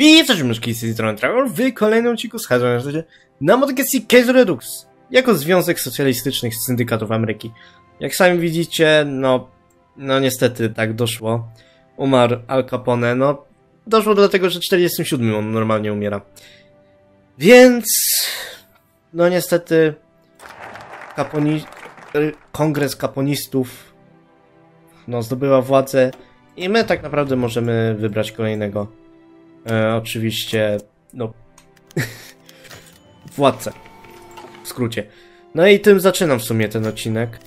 Witajcie myszki z tej strony Travel w kolejnym odcinku z Hazard na modyfikacji Case Redux jako Związek Socjalistycznych Syndykatów Ameryki. Jak sami widzicie, no, no niestety tak doszło. Umarł Al Capone, no doszło do tego, że 47 on normalnie umiera. Więc, no niestety. Kongres Kaponistów no zdobyła władzę i my tak naprawdę możemy wybrać kolejnego E, oczywiście, no. władcę. W skrócie. No i tym zaczynam w sumie ten odcinek.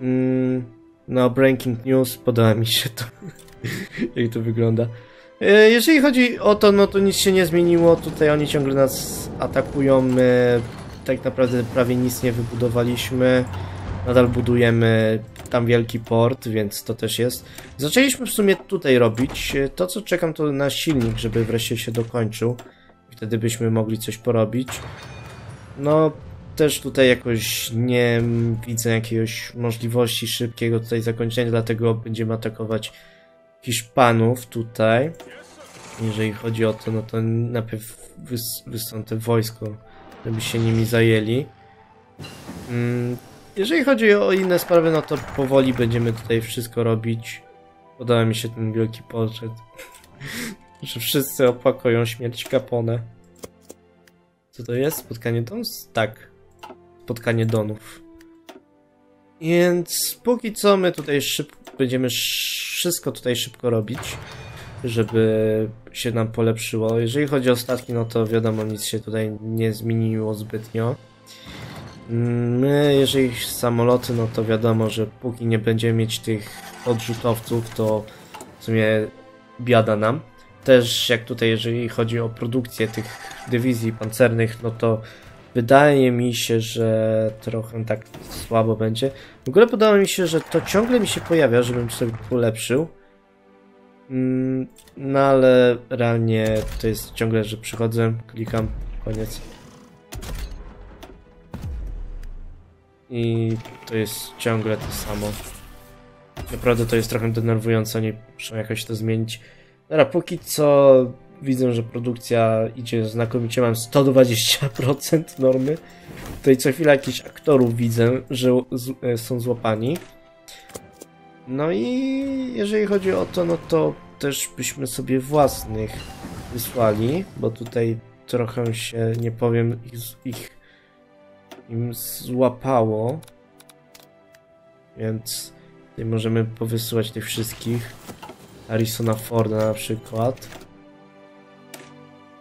Mm, no, Breaking News, podoba mi się to. jak to wygląda. E, jeżeli chodzi o to, no to nic się nie zmieniło. Tutaj oni ciągle nas atakują. My tak naprawdę prawie nic nie wybudowaliśmy. Nadal budujemy tam wielki port, więc to też jest. Zaczęliśmy w sumie tutaj robić. To, co czekam, to na silnik, żeby wreszcie się dokończył. Wtedy byśmy mogli coś porobić. No, też tutaj jakoś nie widzę jakiegoś możliwości szybkiego tutaj zakończenia, dlatego będziemy atakować Hiszpanów tutaj. Jeżeli chodzi o to, no to najpierw wys wojsko, żeby się nimi zajęli. Jeżeli chodzi o inne sprawy, no to powoli będziemy tutaj wszystko robić. Podoba mi się ten wielki portret. że wszyscy opłakują śmierć Capone. Co to jest? Spotkanie Donów? Tak. Spotkanie Donów. Więc póki co my tutaj szybko będziemy wszystko tutaj szybko robić, żeby się nam polepszyło. Jeżeli chodzi o statki, no to wiadomo, nic się tutaj nie zmieniło zbytnio. My, jeżeli samoloty, no to wiadomo, że póki nie będziemy mieć tych odrzutowców, to w sumie biada nam. Też jak tutaj, jeżeli chodzi o produkcję tych dywizji pancernych, no to wydaje mi się, że trochę tak słabo będzie. W ogóle podoba mi się, że to ciągle mi się pojawia, żebym sobie polepszył. Mm, no ale realnie to jest ciągle, że przychodzę, klikam, koniec. I to jest ciągle to samo. Naprawdę to jest trochę denerwujące, oni muszą jakoś to zmienić. Dobra, póki co widzę, że produkcja idzie znakomicie, mam 120% normy. Tutaj co chwilę jakichś aktorów widzę, że e, są złapani. No i jeżeli chodzi o to, no to też byśmy sobie własnych wysłali, bo tutaj trochę się, nie powiem, ich, ich im złapało. Więc tutaj możemy powysyłać tych wszystkich. Arisona Forda na przykład.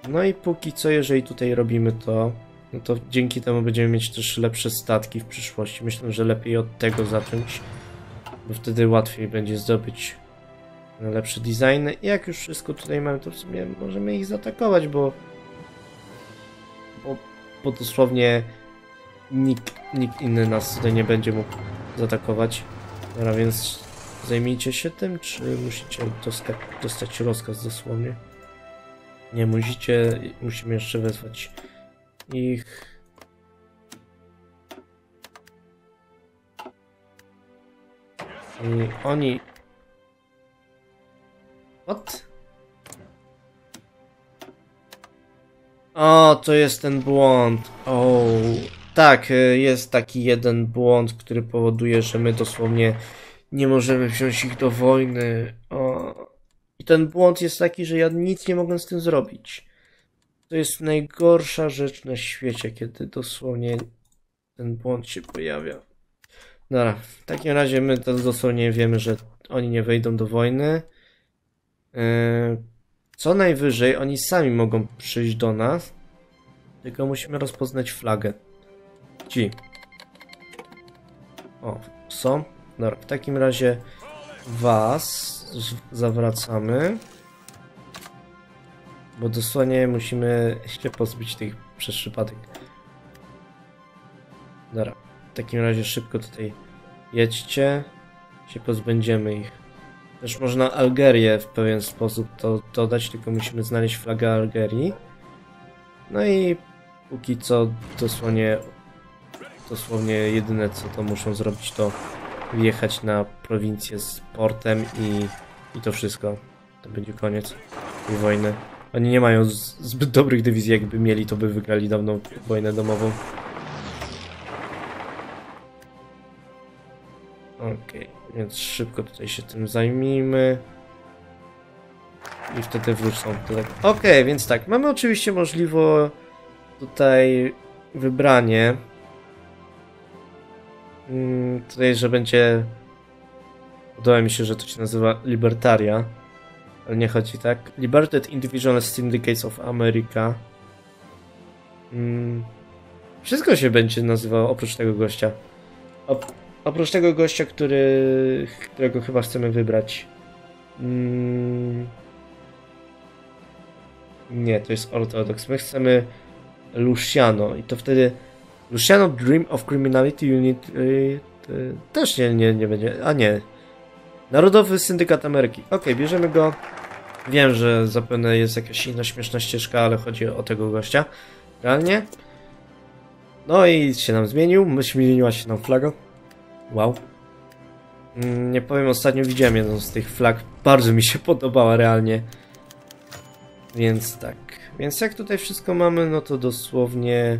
No i póki co, jeżeli tutaj robimy to, no to dzięki temu będziemy mieć też lepsze statki w przyszłości. Myślę, że lepiej od tego zacząć, bo wtedy łatwiej będzie zdobyć lepszy design. I jak już wszystko tutaj mamy, to w sumie możemy ich zaatakować, bo, bo, bo dosłownie nikt, nikt inny nas tutaj nie będzie mógł zaatakować. Dobra, więc zajmijcie się tym, czy musicie dostać rozkaz dosłownie? Nie, musicie, musimy jeszcze wezwać ich. I oni... What? O, to jest ten błąd. O. Tak, e, jest taki jeden błąd, który powoduje, że my dosłownie nie możemy wziąć ich do wojny. O. I ten błąd jest taki, że ja nic nie mogę z tym zrobić. To jest najgorsza rzecz na świecie, kiedy dosłownie ten błąd się pojawia. Dobra, w takim razie my to dosłownie wiemy, że oni nie wejdą do wojny. E, co najwyżej oni sami mogą przyjść do nas, tylko musimy rozpoznać flagę. Ci. O, są. Dobra, w takim razie was zawracamy. Bo dosłownie musimy się pozbyć tych przez przypadek. Dobra, w takim razie szybko tutaj jedźcie. Się pozbędziemy ich. Też można Algerię w pewien sposób to dodać, tylko musimy znaleźć flagę Algerii. No i póki co dosłownie dosłownie jedyne co to muszą zrobić to wjechać na prowincję z portem i, i to wszystko. To będzie koniec tej wojny. Oni nie mają zbyt dobrych dywizji, jakby mieli, to by wygrali dawną wojnę domową. Okej, więc szybko tutaj się tym zajmijmy. I wtedy wrócą tutaj. Okej, więc tak, mamy oczywiście możliwe tutaj wybranie. Mm, Tutaj, że będzie. Podoba mi się, że to się nazywa Libertaria. Ale nie chodzi tak. Liberted Individual Syndicates of America. Mm, Wszystko się będzie nazywało oprócz tego gościa. Op- oprócz tego gościa, który, którego chyba chcemy wybrać. Mm, nie, to jest Orthodox. My chcemy Luciano i to wtedy Luciano Dream of Criminality Unit y, y, też nie, nie, nie będzie. A nie. Narodowy Syndykat Ameryki. Okej, bierzemy go. Wiem, że zapewne jest jakaś inna śmieszna ścieżka, ale chodzi o tego gościa. Realnie. No i się nam zmienił. Zmieniła się nam flaga. Wow. Mm, Nie powiem, ostatnio widziałem jedną z tych flag. Bardzo mi się podobała realnie. Więc tak. Więc jak tutaj wszystko mamy, no to dosłownie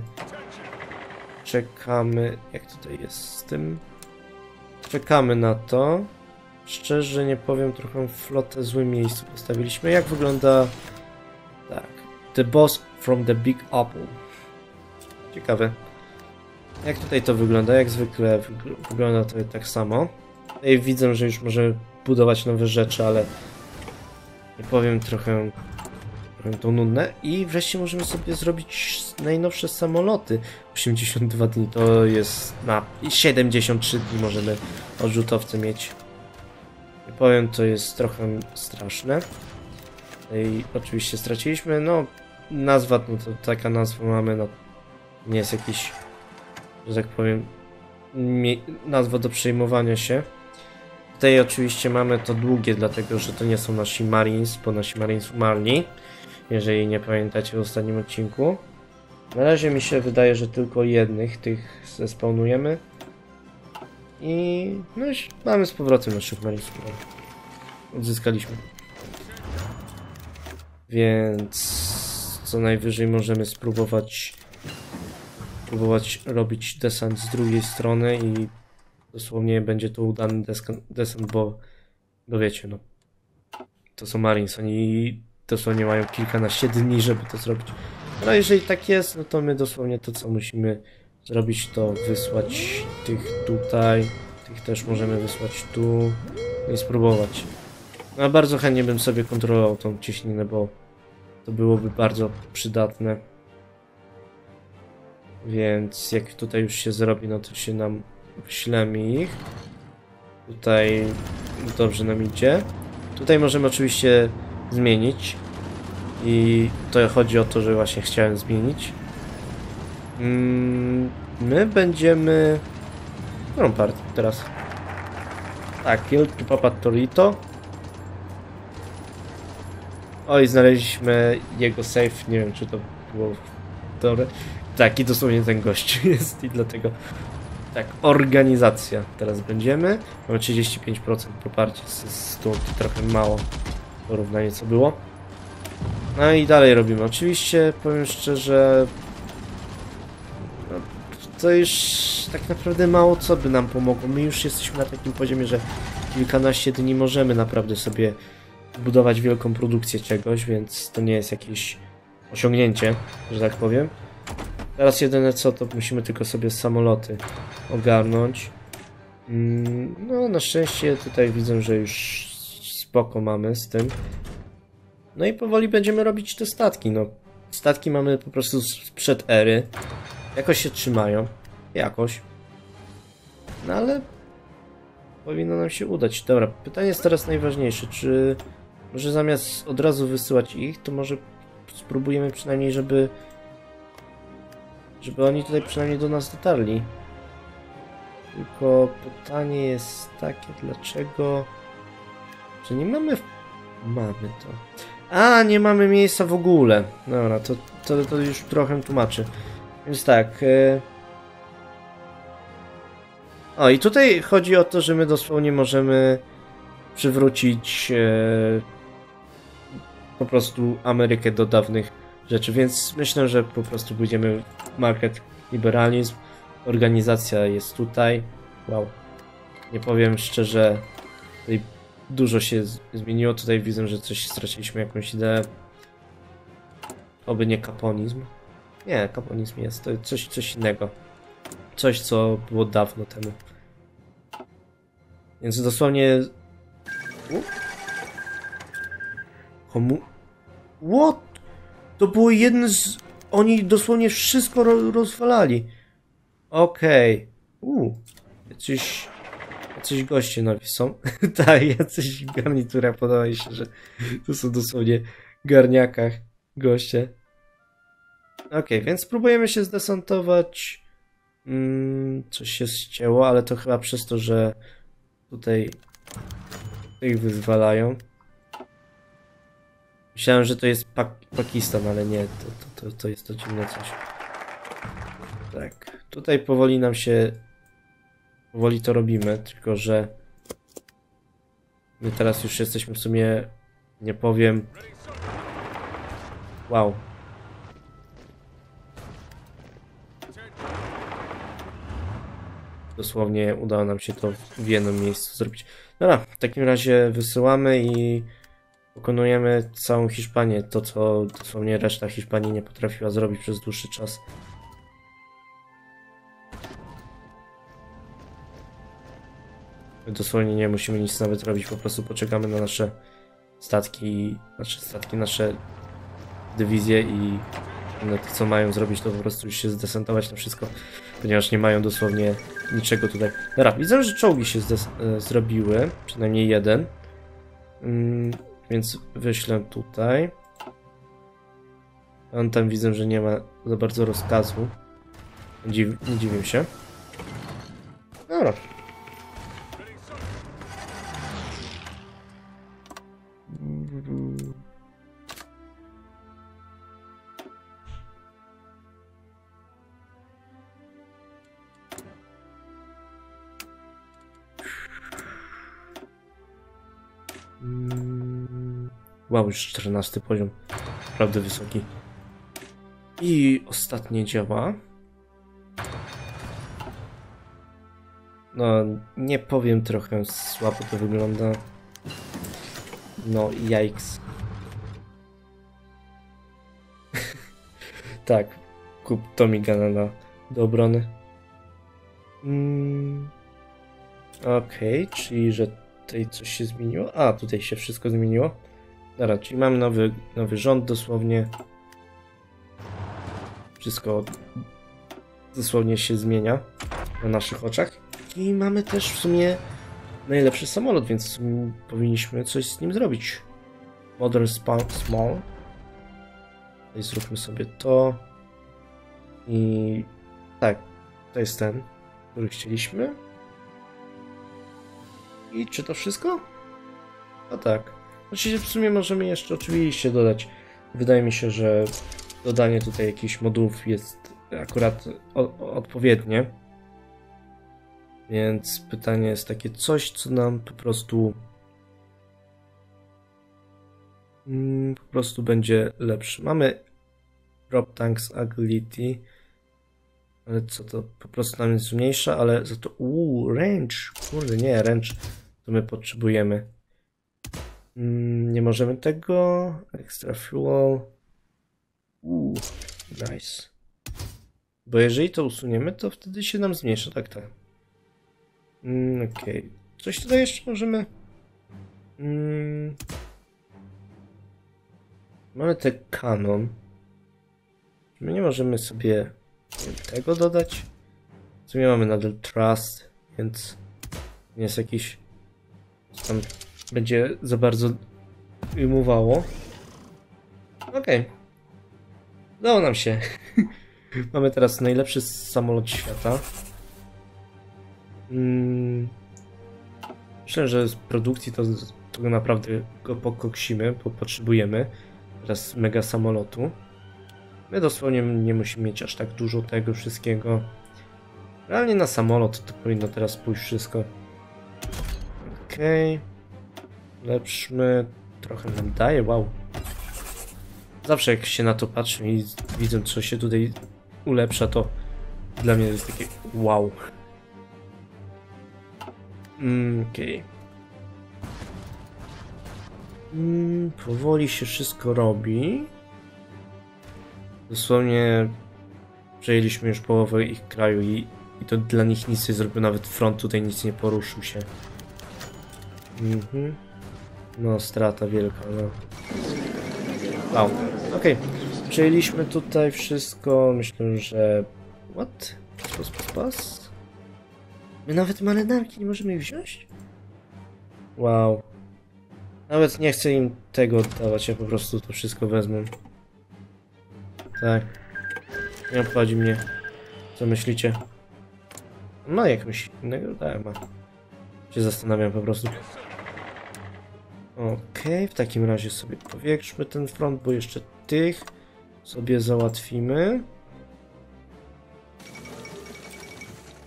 czekamy. Jak tutaj jest z tym? Czekamy na to. Szczerze nie powiem, trochę flotę w złym miejscu postawiliśmy. Jak wygląda. Tak. The boss from the Big Apple. Ciekawe. Jak tutaj to wygląda? Jak zwykle wygl- wygląda to tak samo. Tutaj widzę, że już możemy budować nowe rzeczy, ale nie powiem trochę, to nudne. I wreszcie możemy sobie zrobić najnowsze samoloty. 82 dni to jest na 73 dni możemy odrzutowce mieć. Nie powiem, to jest trochę straszne. I oczywiście straciliśmy, no nazwa, no to taka nazwa mamy, no nie jest jakiś, że tak powiem, nazwa do przejmowania się. Tutaj oczywiście mamy to długie, dlatego że to nie są nasi Marines, bo nasi Marines umarli, jeżeli nie pamiętacie w ostatnim odcinku. Na razie mi się wydaje, że tylko jednych tych zespawnujemy. I no i mamy z powrotem naszych Marinesów. Odzyskaliśmy. Więc co najwyżej możemy spróbować próbować robić desant z drugiej strony i dosłownie będzie to udany desant, bo no wiecie, no to są Marines, oni dosłownie mają kilkanaście dni, żeby to zrobić. No jeżeli tak jest, no to my dosłownie to co musimy zrobić to wysłać tych tutaj, tych też możemy wysłać tu i spróbować. No bardzo chętnie bym sobie kontrolował tą cieśninę, bo to byłoby bardzo przydatne. Więc jak tutaj już się zrobi, no to się nam wyślemy ich. Tutaj dobrze nam idzie. Tutaj możemy oczywiście zmienić. I to chodzi o to, że właśnie chciałem zmienić. Mm, My będziemy... Którą partię teraz? Tak, Kill to Papa Torito. Oj, znaleźliśmy jego safe. Nie wiem, czy to było dobre. Tak, i dosłownie ten gość jest i dlatego... Tak, organizacja teraz będziemy. Mamy 35% poparcia, z to trochę mało w porównaniu co było. No i dalej robimy. Oczywiście, powiem szczerze, no, to już tak naprawdę mało co by nam pomogło. My już jesteśmy na takim poziomie, że kilkanaście dni możemy naprawdę sobie budować wielką produkcję czegoś, więc to nie jest jakieś osiągnięcie, że tak powiem. Teraz jedyne co, to musimy tylko sobie samoloty ogarnąć. Mm, No, na szczęście tutaj widzę, że już spoko mamy z tym. No i powoli będziemy robić te statki, no. Statki mamy po prostu sprzed ery. Jakoś się trzymają. Jakoś. No ale... Powinno nam się udać. Dobra, pytanie jest teraz najważniejsze. Czy... Może zamiast od razu wysyłać ich, to może spróbujemy przynajmniej, żeby... Żeby oni tutaj przynajmniej do nas dotarli. Tylko pytanie jest takie, dlaczego... Że nie mamy... Mamy to. A, nie mamy miejsca w ogóle. Dobra, to, to, to już trochę tłumaczy. Więc tak. E... O, i tutaj chodzi o to, że my dosłownie możemy przywrócić e... po prostu Amerykę do dawnych rzeczy, więc myślę, że po prostu pójdziemy w market liberalizm. Organizacja jest tutaj. Wow. Nie powiem szczerze, tutaj dużo się zmieniło. Tutaj widzę, że coś straciliśmy, jakąś ideę. Oby nie kaponizm. Nie, kaponizm jest. To coś, coś innego. Coś, co było dawno temu. Więc dosłownie... U? Komu... What? To było jedno z... Oni dosłownie wszystko ro rozwalali. Okej. Okay. Jacyś... Jacyś goście nowi są. tak, jacyś garnitura. Podoba mi się, że to są dosłownie garniakach goście. Okej, więc spróbujemy się zdesantować. Mm, coś się ścięło, ale to chyba przez to, że tutaj ich wyzwalają. Myślałem, że to jest Pak Pakistan, ale nie, to, to, to, to jest to dziwne coś. Tak, tutaj powoli nam się... Powoli to robimy, tylko że... My teraz już jesteśmy w sumie... Nie powiem... Wow. Dosłownie udało nam się to w jednym miejscu zrobić. Dobra, w takim razie wysyłamy i pokonujemy całą Hiszpanię. To, co dosłownie reszta Hiszpanii nie potrafiła zrobić przez dłuższy czas. Dosłownie nie musimy nic nawet robić, po prostu poczekamy na nasze statki, nasze statki, nasze dywizje i one to co mają zrobić to po prostu już się zdesantować na wszystko, ponieważ nie mają dosłownie niczego tutaj. Dobra, widzę, że czołgi się e, zrobiły, przynajmniej jeden. Mm, więc wyślę tutaj. On tam widzę, że nie ma za bardzo rozkazu. Dziw nie dziwię się. Dobra. Wow, już 14 poziom. Naprawdę wysoki. I ostatnie działa. No, nie powiem, trochę słabo to wygląda. No, yikes. tak, kup Tommy Gana na, do obrony. Mm. Okej, czyli że tutaj coś się zmieniło. A, tutaj się wszystko zmieniło. Dobra, czyli mamy nowy, nowy rząd dosłownie. Wszystko dosłownie się zmienia na naszych oczach. I mamy też w sumie najlepszy samolot, więc powinniśmy coś z nim zrobić. Spa- Small. Tutaj zróbmy sobie to. I tak, to jest ten, który chcieliśmy. I czy to wszystko? No tak. Oczywiście w sumie możemy jeszcze oczywiście dodać. Wydaje mi się, że dodanie tutaj jakichś modułów jest akurat odpowiednie. Więc pytanie jest takie coś, co nam po prostu mm, po prostu będzie lepsze. Mamy Drop Tanks Agility, ale co to po prostu nam jest zmniejsza, ale za to uuu, range, kurde nie, range to my potrzebujemy. Mm, nie możemy tego, extra fuel, uuu, nice. Bo jeżeli to usuniemy, to wtedy się nam zmniejsza, tak, tak. Mm, Okej. Okay. Coś tutaj jeszcze możemy... Mm. Mamy te kanon. My nie możemy sobie tego dodać? W sumie mamy nadal trust, więc nie jest jakiś... tam będzie za bardzo ujmowało. Okej. Okay. Udało nam się. mamy teraz najlepszy samolot świata. Mm. Myślę, że z produkcji to, to naprawdę go pokoksimy, bo potrzebujemy teraz mega samolotu. My dosłownie nie musimy mieć aż tak dużo tego wszystkiego. Realnie na samolot to powinno teraz pójść wszystko. Okej. Okay. Lepszmy. Trochę nam daje, wow. zawsze jak się na to patrzę i widzę, co się tutaj ulepsza, to dla mnie jest takie wow. Mm, Okej. Mm, powoli się wszystko robi. Dosłownie przejęliśmy już połowę ich kraju i, i to dla nich nic nie zrobił, nawet front tutaj nic nie poruszył się. Mhm. No, strata wielka, no. Wow, okej. Przejęliśmy tutaj wszystko, myślę, że... What? Spas, spas, spas? My nawet marynarki nie możemy ich wziąć? Wow. Nawet nie chcę im tego oddawać, ja po prostu to wszystko wezmę. Tak. Nie obchodzi mnie. Co myślicie? Ma jakąś innego? Tak, ma. Się zastanawiam po prostu. Okej, w takim razie sobie powiększmy ten front, bo jeszcze tych sobie załatwimy.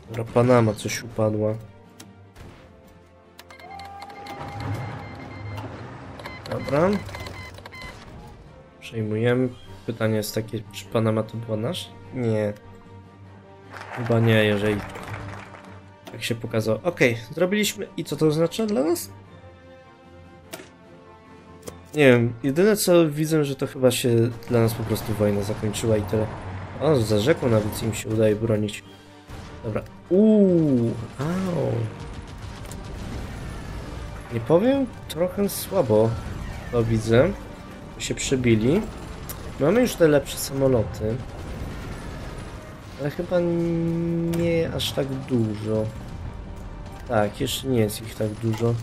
Dobra, Panama coś upadła. Dobra. Przejmujemy. Pytanie jest takie, czy Panama to była nasz? Nie. Chyba nie, jeżeli tak się pokazało. Okej, zrobiliśmy. I co to oznacza dla nas? Nie wiem, jedyne co widzę, że to chyba się dla nas po prostu wojna zakończyła i tyle. O, za rzeką nawet im się udaje bronić. Dobra. Uuu, au. Nie powiem, trochę słabo to widzę. Się przebili. Mamy już te lepsze samoloty. Ale chyba nie aż tak dużo. Tak, jeszcze nie jest ich tak dużo.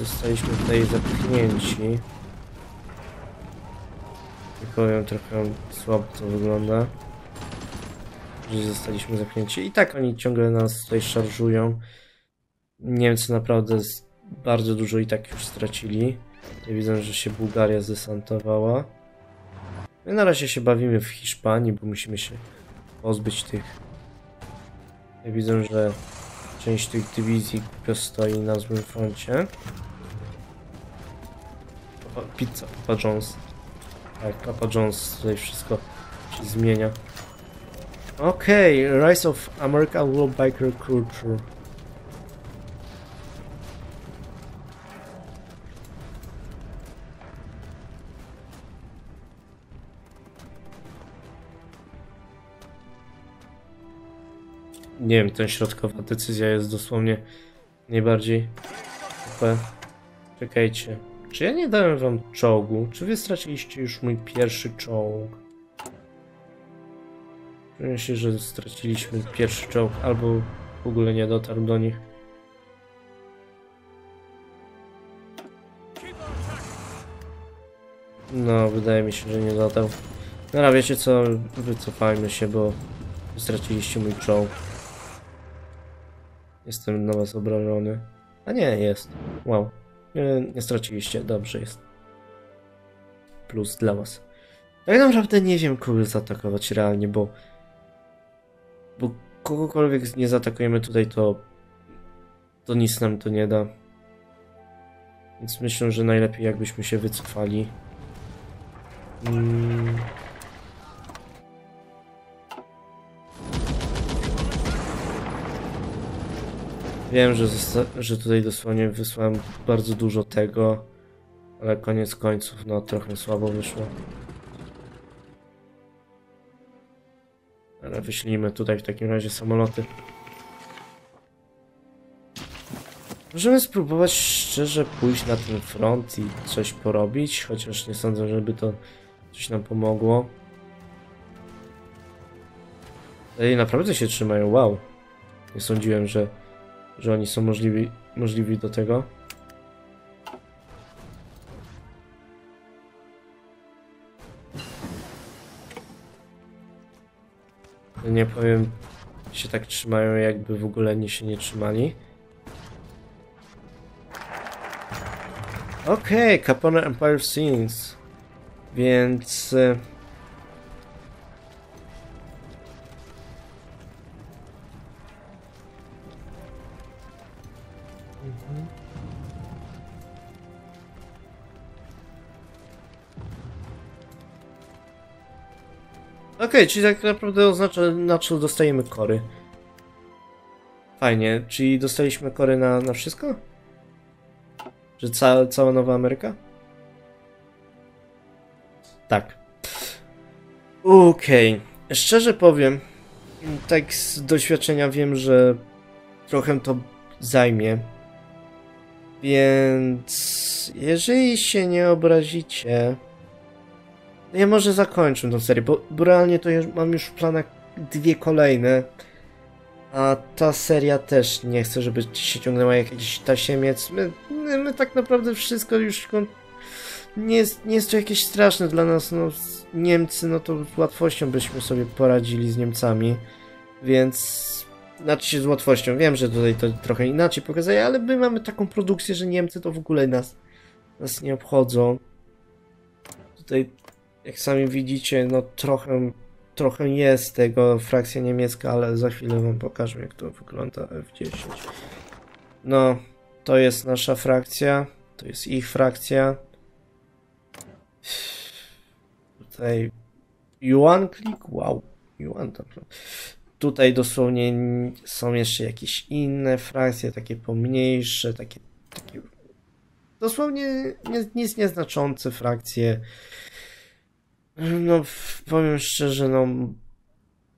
Zostaliśmy tutaj zapchnięci. Nie powiem, trochę słabo to wygląda. Że zostaliśmy zapchnięci. I tak oni ciągle nas tutaj szarżują. Niemcy naprawdę bardzo dużo i tak już stracili. Widzę, że się Bułgaria zdesantowała. My na razie się bawimy w Hiszpanii, bo musimy się pozbyć tych. Ja widzę, że część tych dywizji stoi na złym froncie. Pizza, Papa Jones. Tak, Papa Jones tutaj wszystko się zmienia. Okej, Rise of American World Biker Culture. Nie wiem, ten środkowa decyzja jest dosłownie najbardziej. Czekajcie. Czy ja nie dałem wam czołgu? Czy wy straciliście już mój pierwszy czołg? Myślę, że straciliśmy pierwszy czołg, albo w ogóle nie dotarł do nich. No, wydaje mi się, że nie dotarł. No, ale wiecie co? Wycofajmy się, bo straciliście mój czołg. Jestem na was obrażony. A nie, jest. Wow. Nie, straciliście. Dobrze jest. Plus dla was. Tak naprawdę nie wiem, kogo zaatakować realnie, bo... Bo kogokolwiek nie zaatakujemy tutaj, to... To nic nam to nie da. Więc myślę, że najlepiej jakbyśmy się wycofali. Mm. Wiem, że, że tutaj dosłownie wysłałem bardzo dużo tego, ale koniec końców, no trochę słabo wyszło. Ale wyślijmy tutaj w takim razie samoloty. Możemy spróbować szczerze pójść na ten front i coś porobić, chociaż nie sądzę, żeby to coś nam pomogło. Ej, naprawdę się trzymają, wow. Nie sądziłem, że że oni są możliwi, możliwi do tego. Nie powiem, się tak trzymają, jakby w ogóle nie się nie trzymali. Okej, okay, Capone Empire Scenes. Więc... Okej, czyli tak naprawdę oznacza, na co dostajemy kory. Fajnie, czyli dostaliśmy kory na, na wszystko? Że ca cała Nowa Ameryka? Tak. Okej. Szczerze powiem, tak z doświadczenia wiem, że trochę to zajmie. Więc jeżeli się nie obrazicie, ja może zakończę tę serię, bo, bo realnie to już, mam już w planach dwie kolejne. A ta seria też nie chcę, żeby się ciągnęła jak jakiś tasiemiec. My, my, my tak naprawdę wszystko już nie jest, nie jest to jakieś straszne dla nas. No, Niemcy, no to z łatwością byśmy sobie poradzili z Niemcami, więc znaczy z łatwością. Wiem, że tutaj to trochę inaczej pokazuje, ale my mamy taką produkcję, że Niemcy to w ogóle nas, nas nie obchodzą. Tutaj, jak sami widzicie, no trochę, trochę jest tego frakcja niemiecka, ale za chwilę wam pokażę, jak to wygląda F10. No, to jest nasza frakcja, to jest ich frakcja. Tutaj Yuan Click, wow, Yuan tam. Tutaj dosłownie są jeszcze jakieś inne frakcje, takie pomniejsze, takie, takie dosłownie nie, nic nieznaczące frakcje. No, powiem szczerze, no,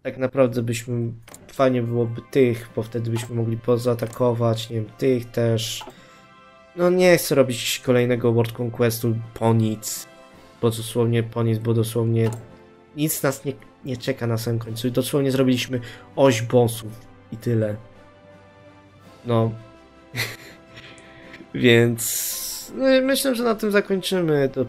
tak naprawdę byśmy, fajnie byłoby tych, bo wtedy byśmy mogli pozaatakować, nie wiem, tych też. No, nie chcę robić kolejnego World Conquestu po nic, bo dosłownie po nic, bo dosłownie nic nas nie, nie czeka na samym końcu. I dosłownie zrobiliśmy oś bossów i tyle. No. Więc no, myślę, że na tym zakończymy. To,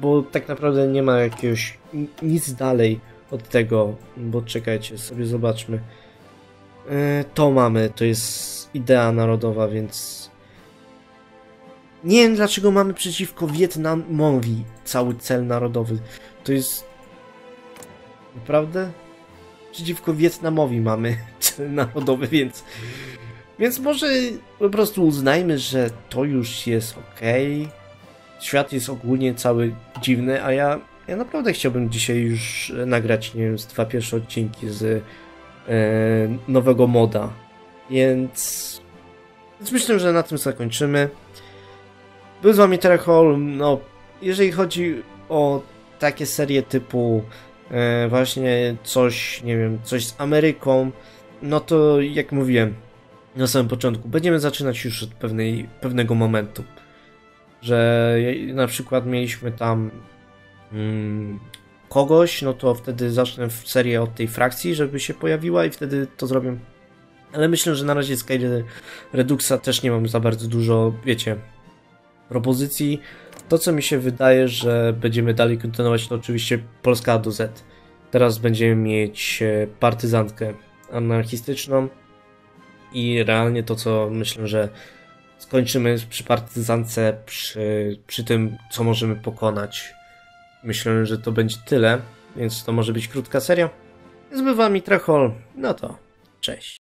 bo tak naprawdę nie ma jakiegoś ni- nic dalej od tego. Bo czekajcie, sobie zobaczmy. E, To mamy, to jest idea narodowa, więc nie wiem dlaczego mamy przeciwko Wietnamowi cały cel narodowy. To jest naprawdę przeciwko Wietnamowi mamy cel narodowy, więc więc może po prostu uznajmy, że to już jest ok. Świat jest ogólnie cały dziwny, a ja, ja naprawdę chciałbym dzisiaj już e, nagrać, nie wiem, dwa pierwsze odcinki z e, nowego moda. Więc, więc myślę, że na tym zakończymy. Był z wami Terehol. No, jeżeli chodzi o takie serie typu e, właśnie coś, nie wiem, coś z Ameryką, no to jak mówiłem na samym początku, będziemy zaczynać już od pewnej, pewnego momentu. Że na przykład mieliśmy tam mm, kogoś, no to wtedy zacznę w serię od tej frakcji, żeby się pojawiła i wtedy to zrobię. Ale myślę, że na razie z Reduxa też nie mam za bardzo dużo, wiecie, propozycji. To, co mi się wydaje, że będziemy dalej kontynuować, to oczywiście Polska A do Z. Teraz będziemy mieć e, partyzantkę anarchistyczną i realnie to, co myślę, że skończymy przy partyzance, przy, przy tym, co możemy pokonać. Myślę, że to będzie tyle, więc to może być krótka seria. Z bywami Trechol, no to cześć.